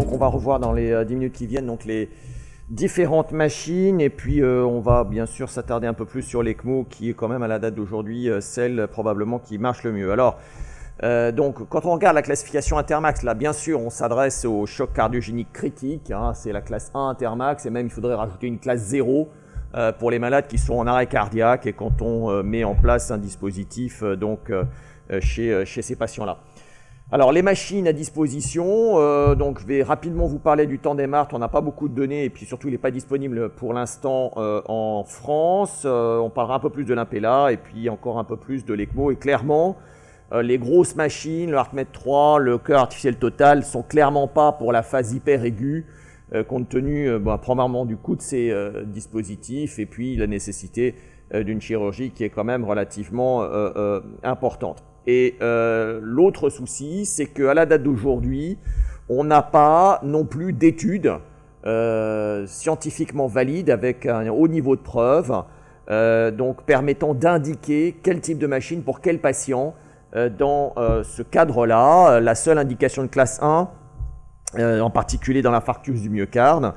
donc on va revoir dans les 10 minutes qui viennent donc les différentes machines et puis on va bien sûr s'attarder un peu plus sur l'ECMO qui est quand même à la date d'aujourd'hui celle probablement qui marche le mieux. Alors donc quand on regarde la classification Intermax, là bien sûr on s'adresse au choc cardiogénique critique, hein, c'est la classe 1 Intermax et même il faudrait rajouter une classe 0 pour les malades qui sont en arrêt cardiaque et quand on met en place un dispositif donc chez, chez ces patients-là. Alors les machines à disposition, euh, donc je vais rapidement vous parler du Tandem Art, on n'a pas beaucoup de données et puis surtout il n'est pas disponible pour l'instant euh, en France. Euh, on parlera un peu plus de l'Impella et puis encore un peu plus de l'ECMO et clairement les grosses machines, le HeartMed 3, le cœur artificiel total sont clairement pas pour la phase hyper aiguë compte tenu bon, premièrement du coût de ces dispositifs et puis la nécessité d'une chirurgie qui est quand même relativement importante. Et euh, l'autre souci, c'est qu'à la date d'aujourd'hui, on n'a pas non plus d'études euh, scientifiquement valides avec un haut niveau de preuve, euh, donc permettant d'indiquer quel type de machine pour quel patient. dans ce cadre-là, la seule indication de classe 1, en particulier dans l'infarctus du myocarde,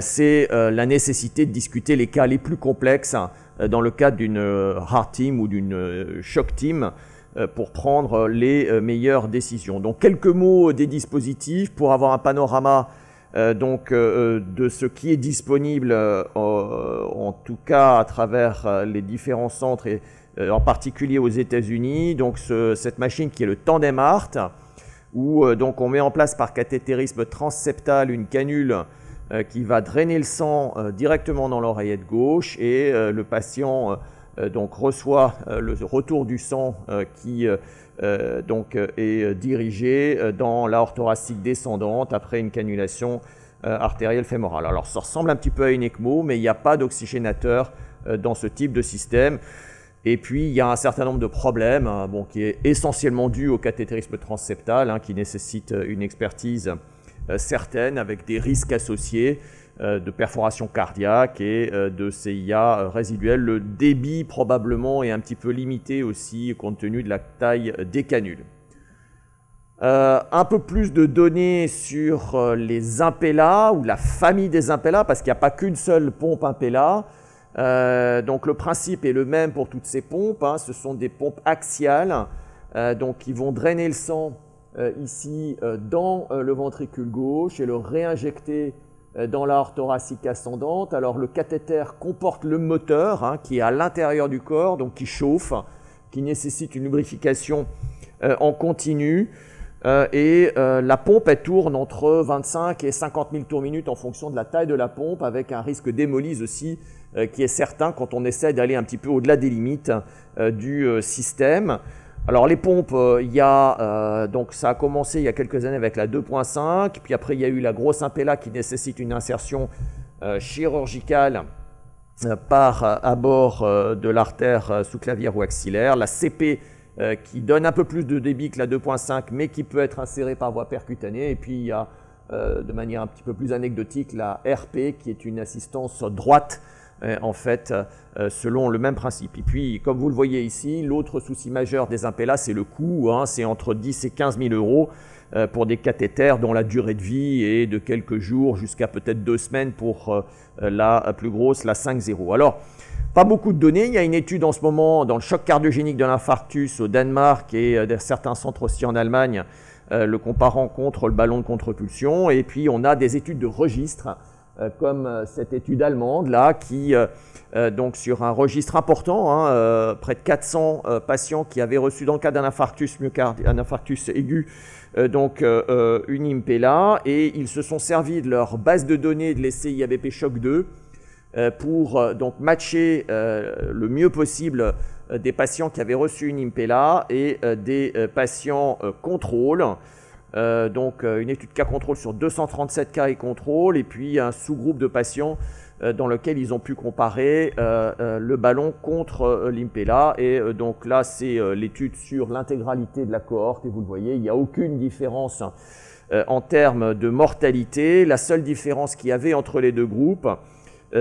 c'est la nécessité de discuter les cas les plus complexes dans le cadre d'une heart team ou d'une shock team pour prendre les euh, meilleures décisions. Donc quelques mots des dispositifs pour avoir un panorama euh, donc de ce qui est disponible en tout cas à travers les différents centres et en particulier aux États-Unis. Donc cette machine qui est le Tandem Art où donc on met en place par cathétérisme transseptal une canule qui va drainer le sang directement dans l'oreillette gauche et le patient euh, donc reçoit euh, le retour du sang euh, qui donc est dirigé dans l'aorte thoracique descendante après une cannulation artérielle fémorale. Alors ça ressemble un petit peu à une ECMO, mais il n'y a pas d'oxygénateur dans ce type de système. Et puis, il y a un certain nombre de problèmes, hein, bon, qui est essentiellement dû au cathétérisme transseptal, hein, qui nécessite une expertise certaine avec des risques associés. Euh, de perforation cardiaque et euh, de CIA résiduelle. Le débit probablement est un petit peu limité aussi compte tenu de la taille des canules. Euh, un peu plus de données sur les Impella ou la famille des Impella, parce qu'il n'y a pas qu'une seule pompe Impella. donc le principe est le même pour toutes ces pompes. Hein. ce sont des pompes axiales, donc qui vont drainer le sang ici dans le ventricule gauche et le réinjecter dans la thoracique ascendante. Alors le cathéter comporte le moteur hein, qui est à l'intérieur du corps, donc qui chauffe, qui nécessite une lubrification euh, en continu. Euh, et la pompe, elle tourne entre 25 et 50 000 tours minute en fonction de la taille de la pompe, avec un risque d'hémolyse aussi qui est certain quand on essaie d'aller un petit peu au-delà des limites du système. Alors les pompes, euh, il euh, donc ça a commencé il y a quelques années avec la 2.5, puis après il y a eu la grosse impella qui nécessite une insertion euh, chirurgicale par à bord de l'artère sous-clavière ou axillaire, la CP qui donne un peu plus de débit que la 2.5 mais qui peut être insérée par voie percutanée, et puis il y a de manière un petit peu plus anecdotique la RP qui est une assistance droite euh, en fait, euh, selon le même principe. Et puis, comme vous le voyez ici, l'autre souci majeur des impellas, c'est le coût. Hein. c'est entre 10 et 15 000 euros euh, pour des cathéters dont la durée de vie est de quelques jours jusqu'à peut-être deux semaines pour la plus grosse, la 5.0. Alors, pas beaucoup de données. Il y a une étude en ce moment dans le choc cardiogénique de l'infarctus au Danemark et certains centres aussi en Allemagne, le comparant contre le ballon de contre-pulsion. Et puis, on a des études de registre euh, comme euh, cette étude allemande là, qui euh, donc sur un registre important, hein, près de 400 patients qui avaient reçu dans le cas d'un infarctus un infarctus aigu, donc une Impella, et ils se sont servis de leur base de données de l'essai IABP Choc 2 pour donc matcher le mieux possible des patients qui avaient reçu une Impella et des patients contrôle. Euh, donc euh, une étude cas contrôle sur 237 cas et contrôle, et puis un sous-groupe de patients euh, dans lequel ils ont pu comparer le ballon contre l'Impella. Et donc là, c'est l'étude sur l'intégralité de la cohorte, et vous le voyez, il n'y a aucune différence en termes de mortalité. La seule différence qu'il y avait entre les deux groupes,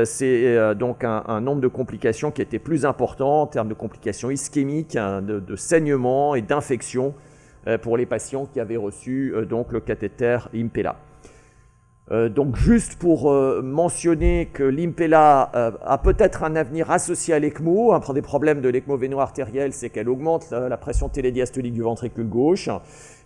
c'est donc un, nombre de complications qui était plus important en termes de complications ischémiques, hein, de, de saignement et d'infection euh, pour les patients qui avaient reçu euh, donc le cathéter Impella. donc juste pour mentionner que l'Impella a peut-être un avenir associé à l'ECMO. Un des problèmes de l'ECMO véno-artérielle, c'est qu'elle augmente la, pression télédiastolique du ventricule gauche.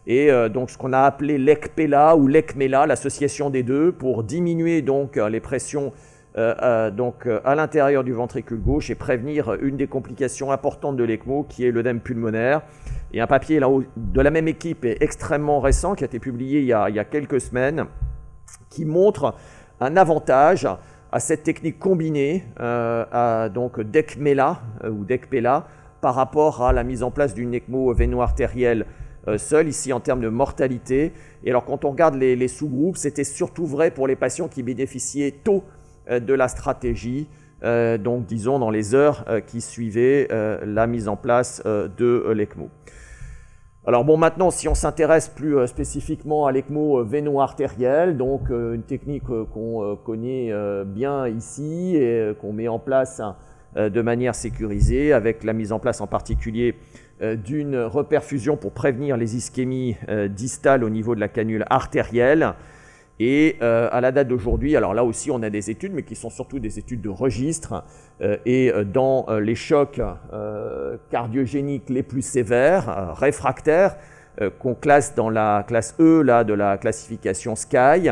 Et donc ce qu'on a appelé l'ECPELA ou l'ECMELA, l'association des deux, pour diminuer donc les pressions donc, à l'intérieur du ventricule gauche et prévenir une des complications importantes de l'ECMO qui est l'œdème pulmonaire. Et un papier de la même équipe est extrêmement récent, qui a été publié il y a, quelques semaines, qui montre un avantage à cette technique combinée, euh, à donc DECMELA euh, ou DECPELA, par rapport à la mise en place d'une ECMO véno-artérielle euh, seule, ici en termes de mortalité. Et alors quand on regarde les, les sous-groupes, c'était surtout vrai pour les patients qui bénéficiaient tôt de la stratégie, donc disons dans les heures qui suivaient la mise en place de l'ECMO. Alors bon, maintenant, si on s'intéresse plus euh, spécifiquement à l'ECMO euh, véno-artériel, donc euh, une technique qu'on connaît bien ici et qu'on met en place de manière sécurisée, avec la mise en place en particulier d'une reperfusion pour prévenir les ischémies distales au niveau de la canule artérielle. Et euh, à la date d'aujourd'hui, alors là aussi on a des études, mais qui sont surtout des études de registre, euh, et euh, dans les chocs cardiogéniques les plus sévères, réfractaires, qu'on classe dans la classe E là, de la classification SKY,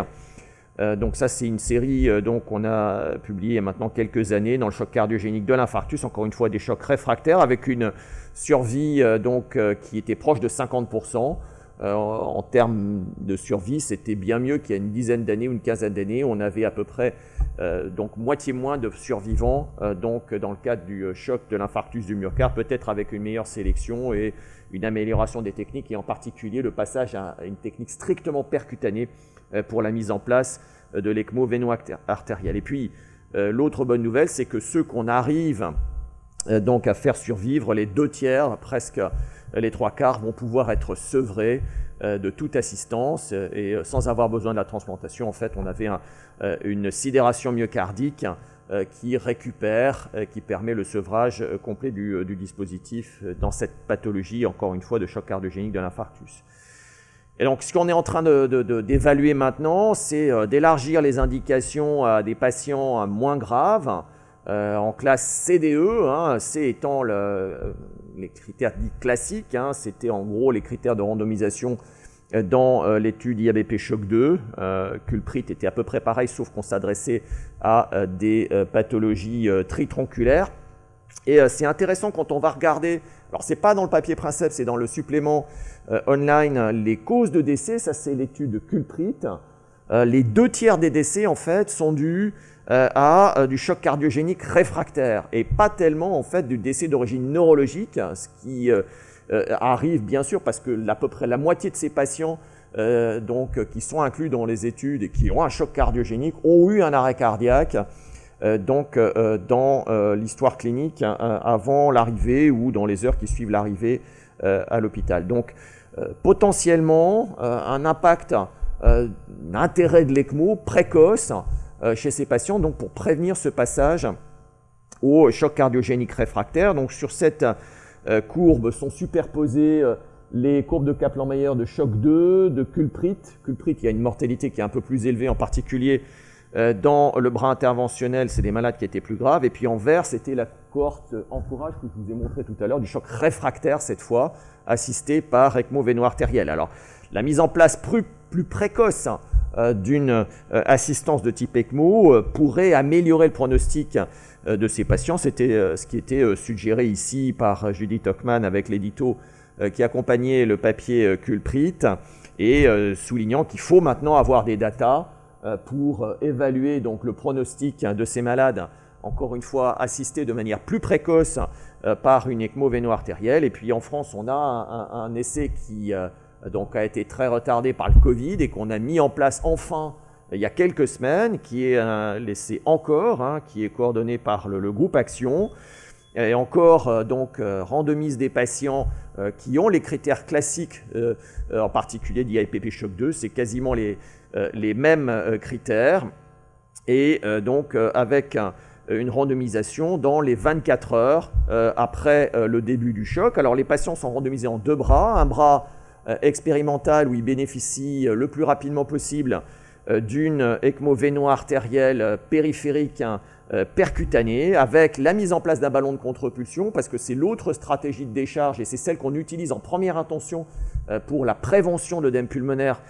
donc ça c'est une série donc on a publié il y a maintenant quelques années dans le choc cardiogénique de l'infarctus, encore une fois des chocs réfractaires avec une survie donc qui était proche de 50%. Euh, en termes de survie, c'était bien mieux qu'il y a une dizaine d'années ou une quinzaine d'années. On avait à peu près euh, donc moitié moins de survivants euh, donc dans le cadre du choc de l'infarctus du myocarde, peut-être avec une meilleure sélection et une amélioration des techniques et en particulier le passage à une technique strictement percutanée pour la mise en place de l'ECMO véno-artériel. Et puis l'autre bonne nouvelle, c'est que ceux qu'on arrive donc à faire survivre, les deux tiers presque les trois quarts vont pouvoir être sevrés euh, de toute assistance euh, et euh, sans avoir besoin de la transplantation. En fait, on avait une sidération myocardique qui récupère, qui permet le sevrage complet du, dispositif dans cette pathologie, encore une fois, de choc cardiogénique de l'infarctus. Et donc, ce qu'on est en train d'évaluer maintenant, c'est d'élargir les indications à des patients moins graves, en classe CDE, hein, C étant le, les critères dits classiques, hein, c'était en gros les critères de randomisation euh, dans euh, l'étude IABP Choc 2. Euh, Culprit était à peu près pareil, sauf qu'on s'adressait à des pathologies tritronculaires. Et c'est intéressant quand on va regarder, alors c'est pas dans le papier principe, c'est dans le supplément online, les causes de décès, ça c'est l'étude Culprit. Les deux tiers des décès en fait sont dus euh, à euh, du choc cardiogénique réfractaire et pas tellement en fait du décès d'origine neurologique, ce qui euh, arrive bien sûr parce que à peu près la moitié de ces patients donc, qui sont inclus dans les études et qui ont un choc cardiogénique ont eu un arrêt cardiaque donc dans l'histoire clinique hein, avant l'arrivée ou dans les heures qui suivent l'arrivée à l'hôpital. Donc potentiellement un impact, d'intérêt de l'ECMO précoce euh, chez ces patients, donc pour prévenir ce passage au choc cardiogénique réfractaire. Donc sur cette euh, courbe sont superposées euh, les courbes de Kaplan-Meier de choc 2, de Culprit. Culprit, il y a une mortalité qui est un peu plus élevée, en particulier dans le bras interventionnel, c'est des malades qui étaient plus graves. Et puis en vert, c'était la cohorte encourage que je vous ai montré tout à l'heure, du choc réfractaire cette fois, assisté par ECMO véno-artériel. Alors, la mise en place plus, plus précoce hein, euh, d'une euh, assistance de type ECMO euh, pourrait améliorer le pronostic de ces patients. C'était ce qui était suggéré ici par Judith Hockman avec l'édito qui accompagnait le papier Culprit et soulignant qu'il faut maintenant avoir des datas pour évaluer donc le pronostic de ces malades, encore une fois assistés de manière plus précoce par une ECMO véno-artérielle. Et puis en France, on a un essai qui donc a été très retardé par le Covid et qu'on a mis en place enfin il y a quelques semaines, qui est laissé encore, hein, qui est coordonné par le, groupe Action, et encore euh, donc euh, randomise des patients euh, qui ont les critères classiques, en particulier d'IAPP Choc 2, c'est quasiment les, les mêmes critères, et donc avec une randomisation dans les 24 heures après le début du choc. Alors les patients sont randomisés en deux bras, un bras euh, expérimental où ils bénéficient euh, le plus rapidement possible d'une ECMO véno-artérielle périphérique hein, percutanée avec la mise en place d'un ballon de contre-pulsion parce que c'est l'autre stratégie de décharge et c'est celle qu'on utilise en première intention pour la prévention de l'œdème pulmonaire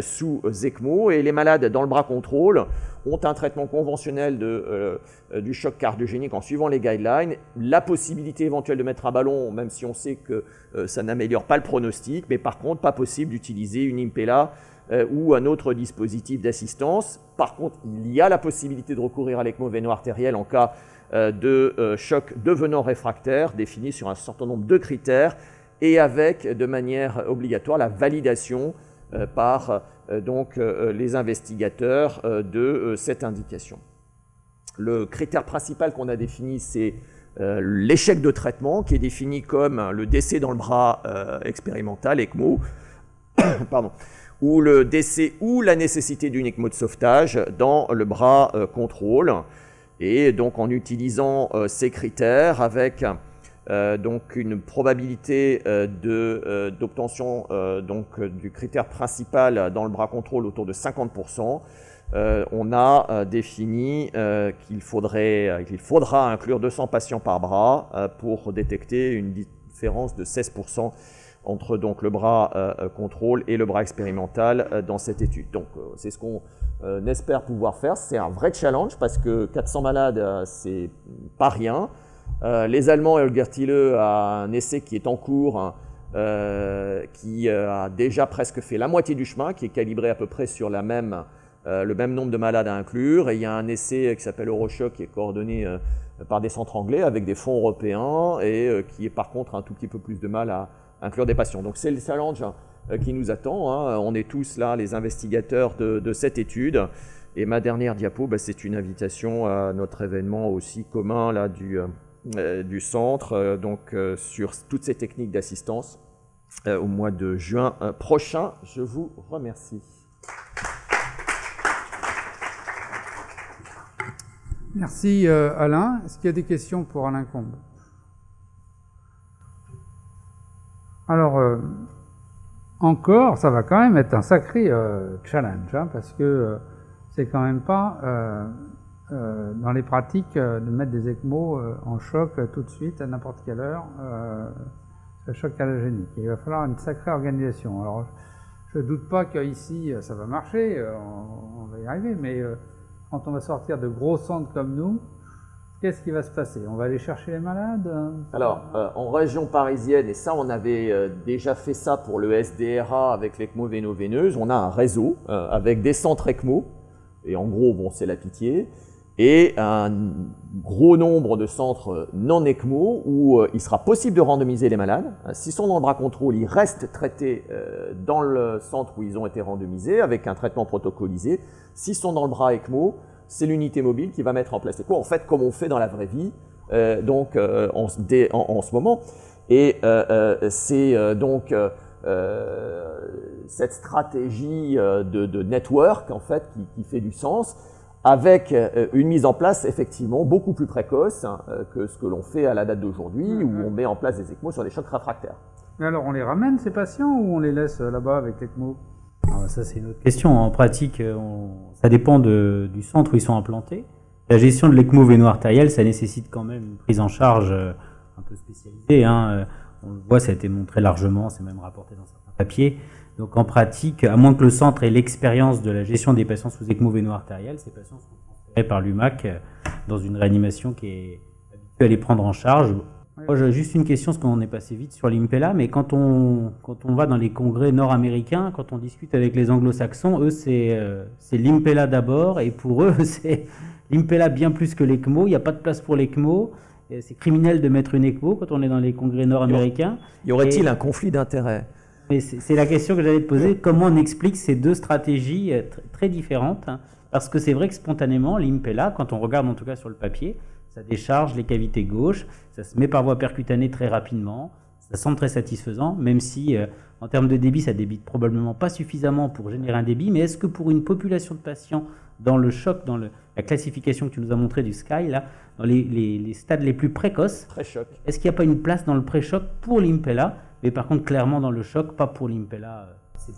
sous ECMO et les malades dans le bras contrôle ont un traitement conventionnel de, du choc cardiogénique en suivant les guidelines, la possibilité éventuelle de mettre un ballon, même si on sait que ça n'améliore pas le pronostic, mais par contre pas possible d'utiliser une Impella euh, ou un autre dispositif d'assistance. Par contre, il y a la possibilité de recourir à l'ECMO véno-artériel en cas euh, de euh, choc devenant réfractaire, défini sur un certain nombre de critères, et avec de manière obligatoire la validation par donc, les investigateurs de cette indication. Le critère principal qu'on a défini, c'est l'échec de traitement, qui est défini comme le décès dans le bras expérimental, ECMO, pardon, ou le décès ou la nécessité d'une ECMO de sauvetage dans le bras euh, contrôle. Et donc en utilisant euh, ces critères avec euh, donc une probabilité d'obtention donc du critère principal dans le bras contrôle autour de 50%, on a défini qu'il faudrait qu'il faudra inclure 200 patients par bras pour détecter une différence de 16% entre donc le bras euh, euh, contrôle et le bras expérimental euh, dans cette étude. Donc c'est ce qu'on espère pouvoir faire. C'est un vrai challenge parce que 400 malades, c'est pas rien. Les Allemands, Holger Thiele a un essai qui est en cours, hein, qui a déjà presque fait la moitié du chemin, qui est calibré à peu près sur le même nombre de malades à inclure. Et il y a un essai qui s'appelle Eurochoc, qui est coordonné par des centres anglais avec des fonds européens et qui est par contre un tout petit peu plus de mal à, inclure des patients. Donc c'est le challenge euh, qui nous attend. Hein. On est tous là les investigateurs de, cette étude. Et ma dernière diapo, bah, c'est une invitation à notre événement aussi commun là, du, euh, du centre, euh, donc sur toutes ces techniques d'assistance au mois de juin prochain. Je vous remercie. Merci Alain. Est-ce qu'il y a des questions pour Alain Combe Alors, euh, encore, ça va quand même être un sacré euh, challenge, hein, parce que euh, c'est quand même pas dans les pratiques de mettre des ECMO en choc tout de suite à n'importe quelle heure, le choc allogénique. Il va falloir une sacrée organisation. Alors, je ne doute pas qu'ici ça va marcher, on, va y arriver, mais quand on va sortir de gros centres comme nous, Qu'est-ce qui va se passer? On va aller chercher les malades Alors, euh, en région parisienne, et ça, on avait euh, déjà fait ça pour le SDRA avec l'ECMO véno-veineuse, on a un réseau euh, avec des centres ECMO, et en gros, bon, c'est la pitié, et un gros nombre de centres non ECMO où il sera possible de randomiser les malades. S'ils sont dans le bras contrôle, ils restent traités dans le centre où ils ont été randomisés avec un traitement protocolisé. S'ils sont dans le bras ECMO, c'est l'unité mobile qui va mettre en place les cours, en fait, comme on fait dans la vraie vie, euh, donc euh, en, ce moment. Et euh, c'est donc cette stratégie de, network, en fait, qui, fait du sens, avec une mise en place, effectivement, beaucoup plus précoce hein, que ce que l'on fait à la date d'aujourd'hui, où mm-hmm. on met en place des ECMO sur des chocs réfractaires. Mais alors, on les ramène, ces patients, ou on les laisse là-bas avec l'ECMO? Ah, ça, c'est une autre question. En pratique, euh, ça dépend du centre où ils sont implantés. La gestion de l'ECMO véno-artériel, ça nécessite quand même une prise en charge euh, un peu spécialisée. Hein. Euh, on le voit, ça a été montré largement, c'est même rapporté dans certains papiers. Donc en pratique, à moins que le centre ait l'expérience de la gestion des patients sous ECMO véno-artériel, ces patients sont transférés par l'UMAC dans une réanimation qui est habituée à les prendre en charge moi, j'ai juste une question, parce qu'on est passé vite sur l'Impella, mais quand on, quand on va dans les congrès nord-américains, quand on discute avec les anglo-saxons, eux, c'est euh, l'Impella d'abord, et pour eux, c'est l'Impella bien plus que l'ECMO. Il n'y a pas de place pour l'ECMO. C'est criminel de mettre une ECMO quand on est dans les congrès nord-américains. Y aurait-il un conflit d'intérêts? C'est la question que j'allais te poser. Comment on explique ces deux stratégies euh, très différentes hein? Parce que c'est vrai que spontanément, l'Impella, quand on regarde en tout cas sur le papier, ça décharge les cavités gauches, ça se met par voie percutanée très rapidement, ça semble très satisfaisant, même si euh, en termes de débit, ça débite probablement pas suffisamment pour générer un débit, mais est-ce que pour une population de patients dans le choc, dans la classification que tu nous as montré du SKY, là, dans les, stades les plus précoces, est-ce qu'il n'y a pas une place dans le pré-choc pour l'Impella, mais par contre clairement dans le choc, pas pour l'Impella euh,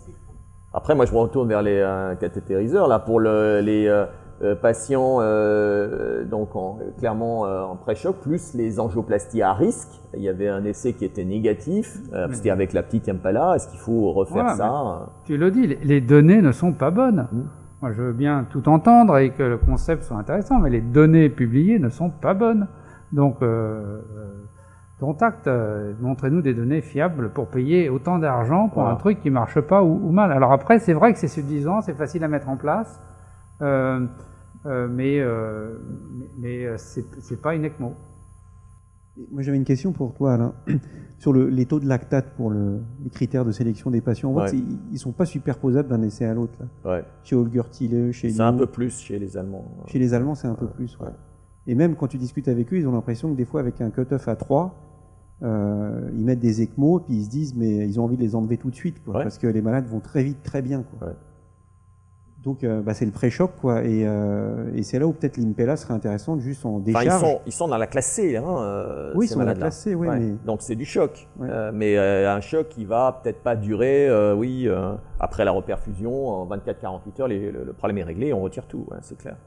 Après, moi, je me retourne vers les euh, cathétériseurs. Là, pour le, les euh, euh, patients euh, donc en, clairement en pré-choc, plus les angioplasties à risque. Il y avait un essai qui était négatif. C'était avec la petite Impala. Est-ce qu'il faut refaire Voilà, ça Tu le dis, les- données ne sont pas bonnes. Mm. Moi, je veux bien tout entendre et que le concept soit intéressant, mais les données publiées ne sont pas bonnes. Donc, contact, euh, montrez-nous des données fiables pour payer autant d'argent pour Voilà. un truc qui marche pas ou, ou mal. Alors après, c'est vrai que c'est subdisant, c'est facile à mettre en place, euh, euh, mais, euh, mais, euh, c'est pas une ECMO. Moi, j'avais une question pour toi, Alain. Sur le- les taux de lactate pour le- les critères de sélection des patients, on voit Ouais. ils sont pas superposables d'un essai à l'autre. là. Ouais. Chez Holger Thiele, chez C'est un peu plus chez les Allemands. chez les Allemands, c'est un peu plus. ouais. Et même quand tu discutes avec eux, ils ont l'impression que des fois, avec un cut-off à 3, euh, ils mettent des ECMO, puis ils se disent, mais ils ont envie de les enlever tout de suite, quoi, Ouais. parce que les malades vont très vite, très bien. Quoi. Ouais. Donc, euh, bah, c'est le pré-choc, quoi. Et, euh, et c'est là où peut-être l'Impella serait intéressante, juste en Enfin, décharge. ils, sont, ils sont dans la classe C, hein, Oui, ils sont dans la classe C, oui, Ouais. mais- Donc c'est du choc. Mais un choc qui va peut-être pas durer, oui, après la reperfusion, en 24-48 heures, les- le, le problème est réglé, on retire tout, ouais, c'est clair.